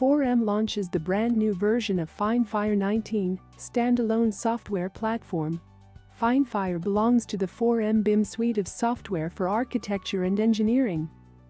4M launches the brand new version of FineFire 19, standalone software platform. FineFire belongs to the 4M BIM suite of software for architecture and engineering.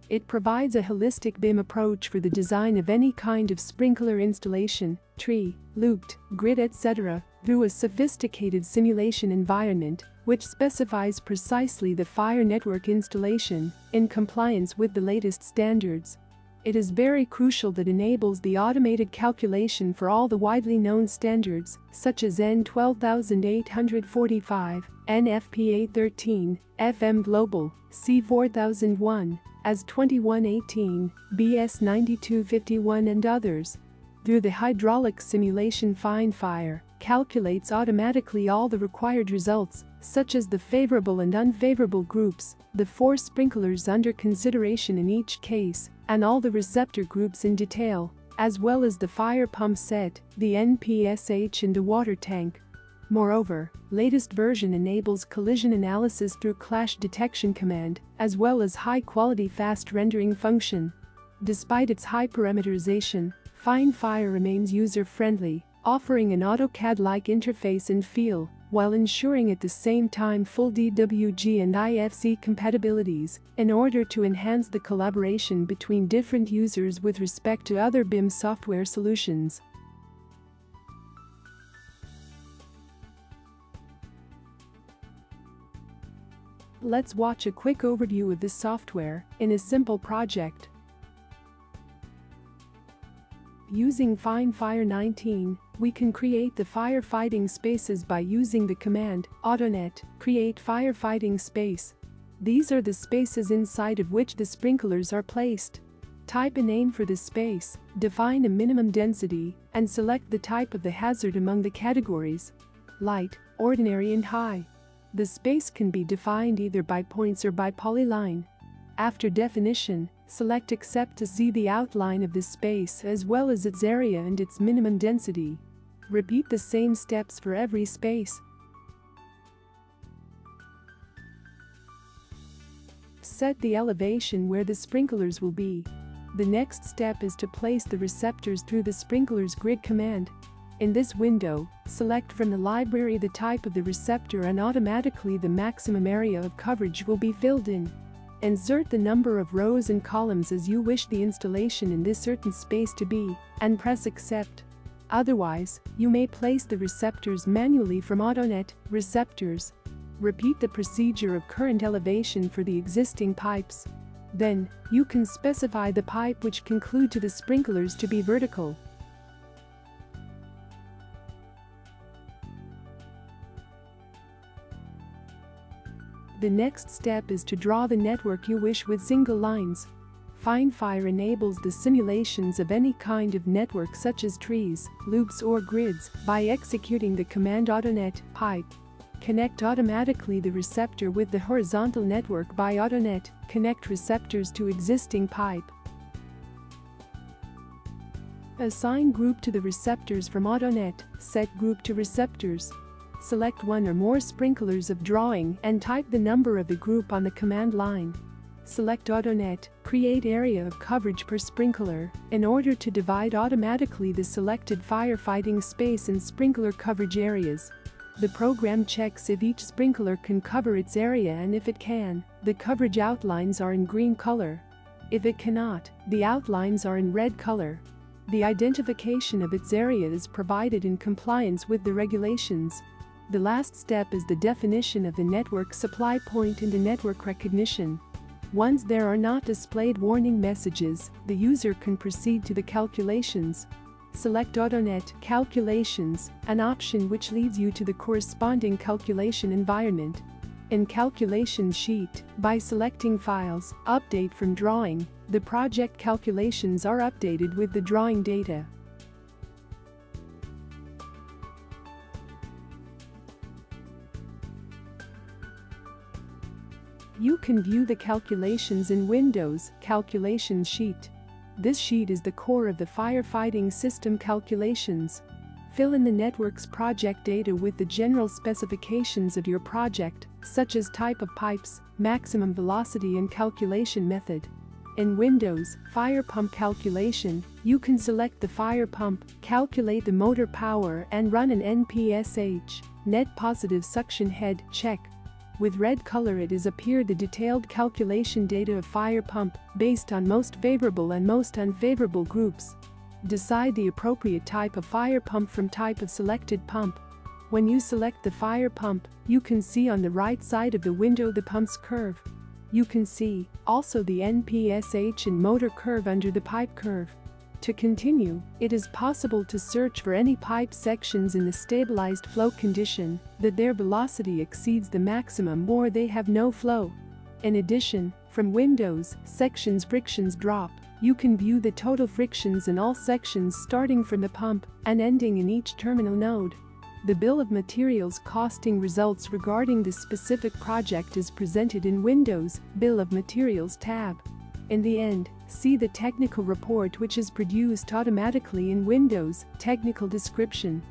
It provides a holistic BIM approach for the design of any kind of sprinkler installation, tree, looped, grid etc., through a sophisticated simulation environment, which specifies precisely the fire network installation, in compliance with the latest standards. It is very crucial that enables the automated calculation for all the widely known standards, such as EN12845, NFPA13, FM Global, C4001, AS 2118, BS 9251 and others. Through the hydraulic simulation FineFire, calculates automatically all the required results, such as the favorable and unfavorable groups, the four sprinklers under consideration in each case, and all the receptor groups in detail, as well as the fire pump set, the NPSH and the water tank. Moreover, latest version enables collision analysis through clash detection command, as well as high-quality fast rendering function. Despite its high parameterization, FineFire remains user-friendly, offering an AutoCAD-like interface and feel, while ensuring at the same time full DWG and IFC compatibilities in order to enhance the collaboration between different users with respect to other BIM software solutions. Let's watch a quick overview of this software in a simple project. Using FineFire 19, we can create the firefighting spaces by using the command AutoNet create firefighting space. These are the spaces inside of which the sprinklers are placed. Type a name for the space, define a minimum density, and select the type of the hazard among the categories. Light, ordinary and high. The space can be defined either by points or by polyline. After definition, select Accept to see the outline of this space as well as its area and its minimum density. Repeat the same steps for every space. Set the elevation where the sprinklers will be. The next step is to place the receptors through the sprinklers grid command. In this window, select from the library the type of the receptor and automatically the maximum area of coverage will be filled in. Insert the number of rows and columns as you wish the installation in this certain space to be, and press accept. Otherwise, you may place the receptors manually from AutoNet, receptors. Repeat the procedure of current elevation for the existing pipes. Then, you can specify the pipe which conclude to the sprinklers to be vertical. The next step is to draw the network you wish with single lines. FineFire enables the simulations of any kind of network such as trees, loops or grids by executing the command AutoNet pipe. Connect automatically the receptor with the horizontal network by AutoNet, connect receptors to existing pipe. Assign group to the receptors from AutoNet, set group to receptors. Select one or more sprinklers of drawing and type the number of the group on the command line. Select AutoNet, create area of coverage per sprinkler, in order to divide automatically the selected firefighting space in sprinkler coverage areas. The program checks if each sprinkler can cover its area and if it can, the coverage outlines are in green color. If it cannot, the outlines are in red color. The identification of its area is provided in compliance with the regulations. The last step is the definition of the network supply point in the network recognition. Once there are not displayed warning messages, the user can proceed to the calculations. Select AutoNet Calculations, an option which leads you to the corresponding calculation environment. In Calculation Sheet, by selecting Files, Update from Drawing, the project calculations are updated with the drawing data. Can view the calculations in Windows Calculation Sheet. This sheet is the core of the firefighting system calculations. Fill in the network's project data with the general specifications of your project, such as type of pipes, maximum velocity and calculation method. In Windows, fire pump calculation, You can select the fire pump, calculate the motor power and run an NPSH, net positive suction head, check. With red color it is appear the detailed calculation data of fire pump based on most favorable and most unfavorable groups. Decide the appropriate type of fire pump from type of selected pump. When you select the fire pump, you can see on the right side of the window the pump's curve. You can see also the NPSH and motor curve under the pipe curve. To continue, it is possible to search for any pipe sections in the stabilized flow condition that their velocity exceeds the maximum or they have no flow. In addition, from Windows, Sections Frictions drop, you can view the total frictions in all sections starting from the pump and ending in each terminal node. The bill of materials costing results regarding this specific project is presented in Windows Bill of Materials tab. In the end, see the technical report which is produced automatically in Windows, Technical Description.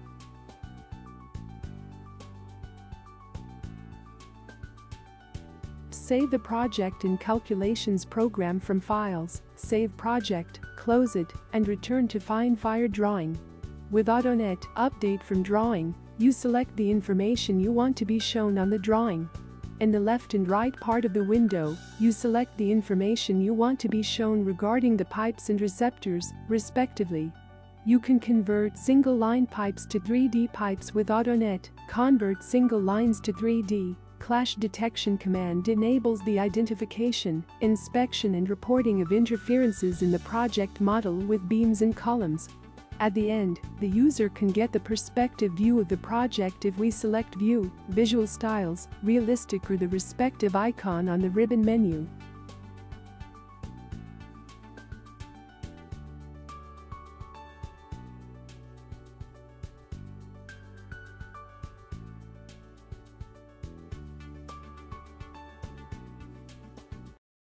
Save the project in Calculations program from Files, Save Project, close it, and return to FineFire Drawing. With AutoNet Update from Drawing, you select the information you want to be shown on the drawing. In the left and right part of the window, you select the information you want to be shown regarding the pipes and receptors, respectively. You can convert single-line pipes to 3D pipes with AutoNet, convert single lines to 3D. Clash detection command enables the identification, inspection and reporting of interferences in the project model with beams and columns, at the end, the user can get the perspective view of the project if we select View, Visual Styles, Realistic or the respective icon on the ribbon menu.